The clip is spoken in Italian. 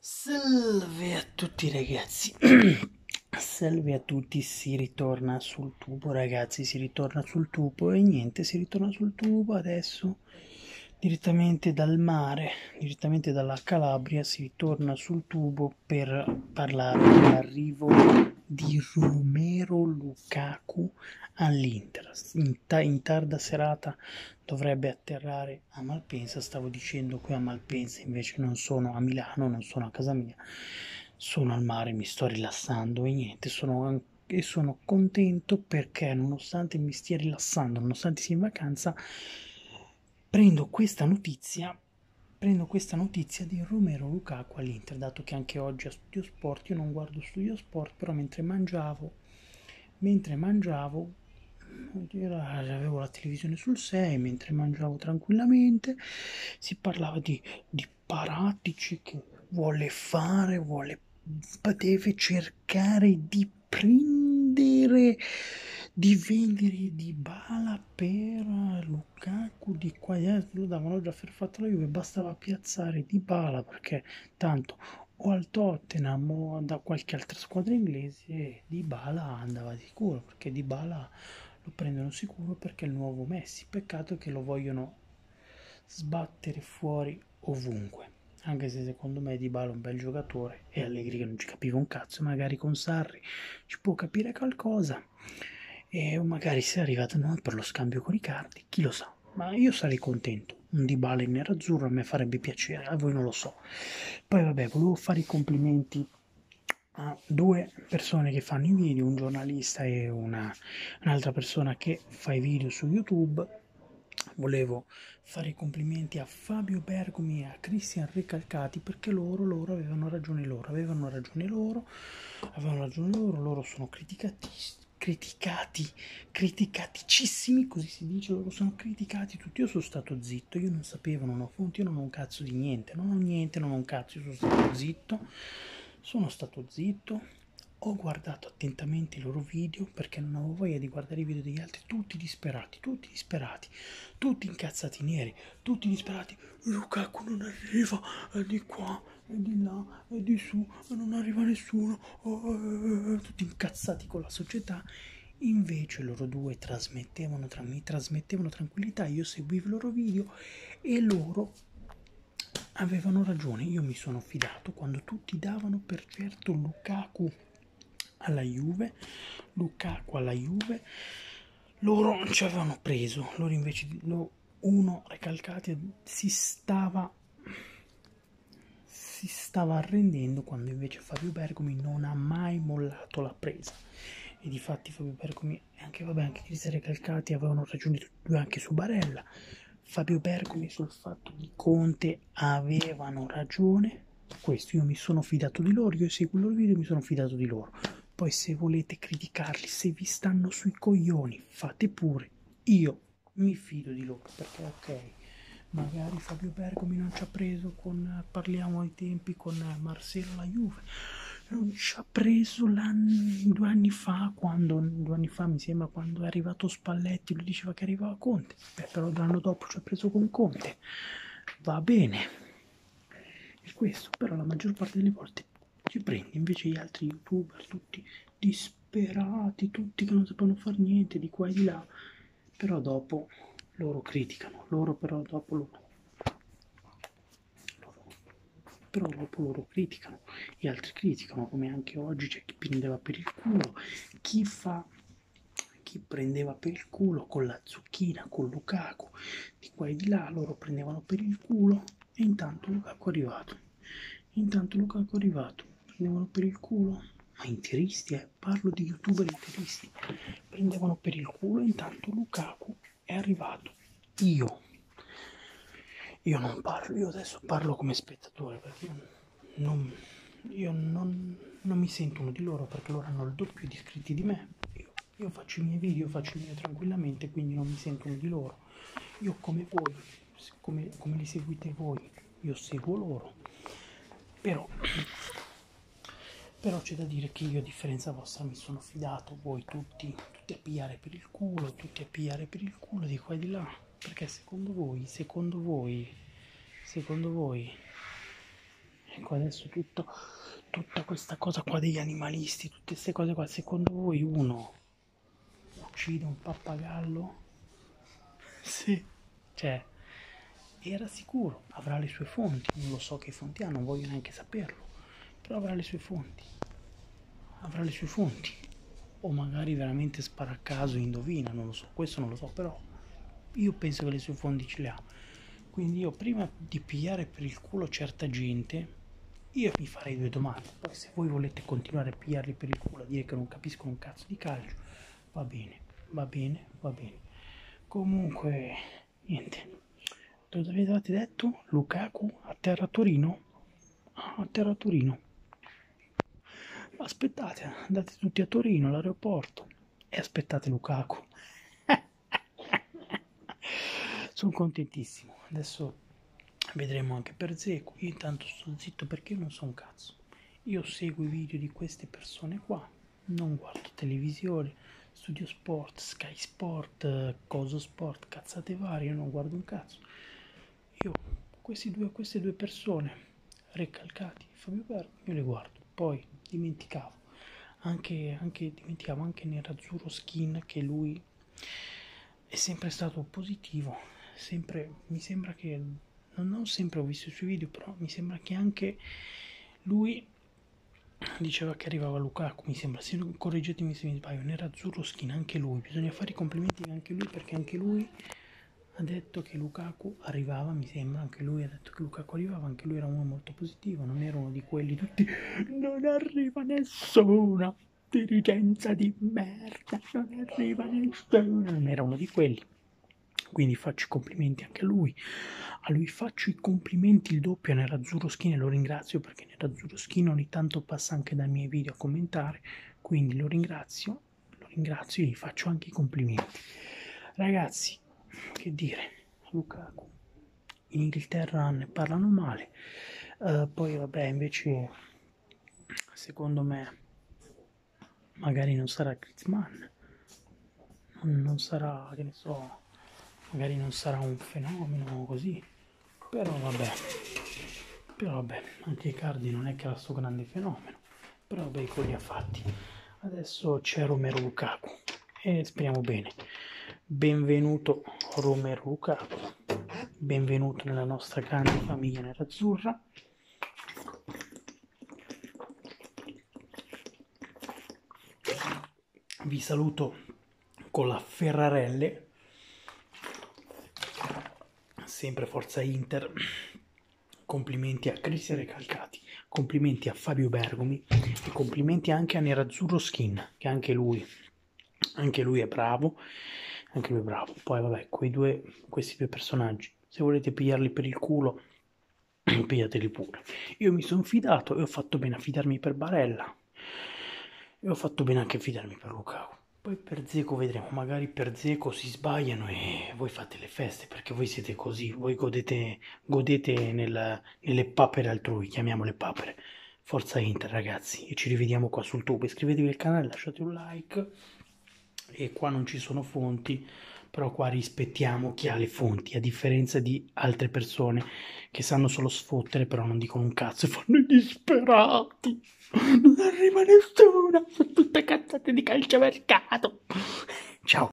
Salve a tutti ragazzi, salve a tutti, si ritorna sul tubo ragazzi, si ritorna sul tubo e niente, si ritorna sul tubo adesso direttamente dal mare, direttamente dalla Calabria, si ritorna sul tubo per parlare dell'arrivo di Romero Lukaku all'Inter. In, ta- in tarda serata dovrebbe atterrare a Malpensa, stavo dicendo qui a Malpensa, invece non sono a Milano, non sono a casa mia, sono al mare, mi sto rilassando e niente, sono, e sono contento perché nonostante mi stia rilassando, nonostante sia in vacanza, prendo questa notizia prendo questa notizia di Romero Lukaku all'Inter, dato che anche oggi a Studio Sport, io non guardo Studio Sport, però mentre mangiavo, mentre mangiavo, avevo la televisione sul 6, mentre mangiavo tranquillamente, si parlava di, di Paratici che vuole fare, vuole, deve cercare di prendere di vendere di bala per Lukaku di qua lo davano già per fatto la Juve, bastava piazzare di bala perché tanto o al Tottenham o da qualche altra squadra inglese di bala andava sicuro perché di bala lo prendono sicuro perché è il nuovo Messi. Peccato che lo vogliono sbattere fuori ovunque. Anche se secondo me Di Bala è un bel giocatore e Allegri che non ci capiva un cazzo magari con Sarri ci può capire qualcosa e magari se è arrivato non per lo scambio con i cardi, chi lo sa, ma io sarei contento. Un Dybala in nerazzurro a me farebbe piacere, a voi non lo so. Poi vabbè, volevo fare i complimenti a due persone che fanno i video, un giornalista e una, un'altra persona che fa i video su YouTube. Volevo fare i complimenti a Fabio Bergomi e a Cristian Recalcati perché loro, loro avevano ragione loro, avevano ragione loro, avevano ragione loro, loro sono criticatissimi criticati, criticaticissimi, così si dice, loro sono criticati tutti. Io sono stato zitto, io non sapevo, non ho fonti, io non ho un cazzo di niente, non ho niente, non ho un cazzo, io sono stato zitto, sono stato zitto, ho guardato attentamente i loro video perché non avevo voglia di guardare i video degli altri, tutti disperati, tutti disperati, tutti incazzati neri, tutti disperati. Lukaku non arriva, è di qua, è di là, è di su, non arriva nessuno, oh, eh, eh, tutti incazzati con la società. Invece loro due trasmettevano, tra, mi trasmettevano tranquillità, io seguivo i loro video e loro avevano ragione. Io mi sono fidato quando tutti davano per certo Lukaku alla Juve, Lukaku alla Juve, loro non ci avevano preso, loro invece lo, uno Recalcati si stava si stava arrendendo quando invece Fabio Bergomi non ha mai mollato la presa. E di fatti Fabio Bergomi e anche, vabbè, anche Cristian Recalcati avevano ragione due anche su Barella Fabio Bergomi sul fatto di Conte avevano ragione. Questo io mi sono fidato di loro io seguo i loro video e mi sono fidato di loro poi se volete criticarli, se vi stanno sui coglioni, fate pure. Io mi fido di loro perché ok, magari Fabio Bergomi non ci ha preso con, parliamo ai tempi, con Marcelo la Juve. Non ci ha preso due anni fa, quando, due anni fa mi sembra, quando è arrivato Spalletti, lui diceva che arrivava Conte. Beh, però l'anno dopo ci ha preso con Conte. Va bene. E questo, però la maggior parte delle volte ci prende invece gli altri youtuber tutti disperati tutti che non sapevano fare niente di qua e di là. Però dopo loro criticano loro però dopo loro, loro però dopo loro criticano gli altri criticano come anche oggi c'è chi prendeva per il culo chi fa chi prendeva per il culo con la zucchina con Lukaku di qua e di là loro prendevano per il culo e intanto Lukaku è arrivato. Intanto Lukaku è arrivato prendevano per il culo, ma interisti, eh, parlo di youtuber interisti, prendevano per il culo intanto Lukaku è arrivato. Io, io non parlo, io adesso parlo come spettatore perché non, io non, non mi sento uno di loro perché loro hanno il doppio di iscritti di me. Io, io faccio i miei video, faccio i miei tranquillamente, quindi non mi sento uno di loro. Io come voi, come, come li seguite voi, io seguo loro. Però però c'è da dire che io a differenza vostra mi sono fidato voi tutti tutti a pigliare per il culo tutti a pigliare per il culo di qua e di là. Perché secondo voi secondo voi secondo voi ecco adesso tutto, tutta questa cosa qua degli animalisti, tutte queste cose qua, secondo voi uno uccide un pappagallo? Sì, cioè, era sicuro, avrà le sue fonti, non lo so che fonti ha, non voglio neanche saperlo, però avrà le sue fonti, avrà le sue fonti, o magari veramente spara a caso indovina, non lo so, questo non lo so, però io penso che le sue fonti ce le ha. Quindi io prima di pigliare per il culo certa gente, io mi farei due domande. Poi se voi volete continuare a pigliarli per il culo, a dire che non capiscono un cazzo di calcio, va bene, va bene, va bene. Comunque, niente. Cosa avete detto? Lukaku a terra Torino? Ah, a terra Torino. Aspettate, andate tutti a Torino, all'aeroporto, e aspettate Lukaku. Sono contentissimo. Adesso vedremo anche per Zeco. Io intanto sto zitto perché io non so un cazzo. Io seguo i video di queste persone qua. Non guardo televisione, studio sport, Sky Sport, Coso Sport, cazzate varie. Non guardo un cazzo. Io due, queste due persone recalcati, Fabio Bergo, io le guardo. Poi dimenticavo. Anche, anche, dimenticavo anche Nerazzurro Skin che lui è sempre stato positivo sempre, mi sembra che, non sempre ho visto i suoi video, però mi sembra che anche lui diceva che arrivava Lukaku, mi sembra, se correggetemi se mi sbaglio, non era azzurro skin anche lui, bisogna fare i complimenti anche lui perché anche lui ha detto che Lukaku arrivava, mi sembra, anche lui ha detto che Lukaku arrivava, anche lui era uno molto positivo, non era uno di quelli tutti, non arriva nessuna dirigenza di merda, non arriva nessuno, non era uno di quelli. Quindi faccio i complimenti anche a lui. A lui faccio i complimenti il doppio Nerazzurro Skin e lo ringrazio perché Nerazzurro Skin ogni tanto passa anche dai miei video a commentare. Quindi lo ringrazio, lo ringrazio e gli faccio anche i complimenti. Ragazzi, che dire, Lukaku. In Inghilterra ne parlano male. Uh, poi vabbè, invece, secondo me, magari non sarà Griezmann. Non, sarà, che ne so, magari non sarà un fenomeno così, però vabbè, però vabbè, anche Icardi non è che era sto grande fenomeno, però vabbè, i li ha fatti. Adesso c'è Romero Lukaku e speriamo bene. Benvenuto Romero Lukaku, benvenuto nella nostra grande famiglia nerazzurra. Vi saluto con la Ferrarelle sempre Forza Inter. Complimenti a Cristian Recalcati, complimenti a Fabio Bergomi e complimenti anche a Nerazzurro Skin, che anche lui, anche lui è bravo, anche lui è bravo. Poi vabbè, quei due, questi due personaggi, se volete pigliarli per il culo, pigliateli pure. Io mi sono fidato e ho fatto bene a fidarmi per Barella e ho fatto bene anche a fidarmi per Lukaku. Poi per Zeco vedremo, magari per Zeco si sbagliano e voi fate le feste perché voi siete così, voi godete, godete nel, nelle papere altrui, chiamiamole papere. Forza Inter ragazzi e ci rivediamo qua sul tubo, iscrivetevi al canale, lasciate un like e qua non ci sono fonti però qua rispettiamo chi ha le fonti, a differenza di altre persone che sanno solo sfottere, però non dicono un cazzo e fanno i disperati. Non arriva nessuno, sono tutte cazzate di calciomercato. Ciao.